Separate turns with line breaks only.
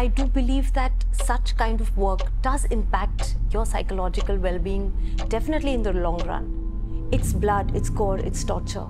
I do believe that such kind of work does impact your psychological well being, definitely in the long run. It's blood, it's gore, it's torture.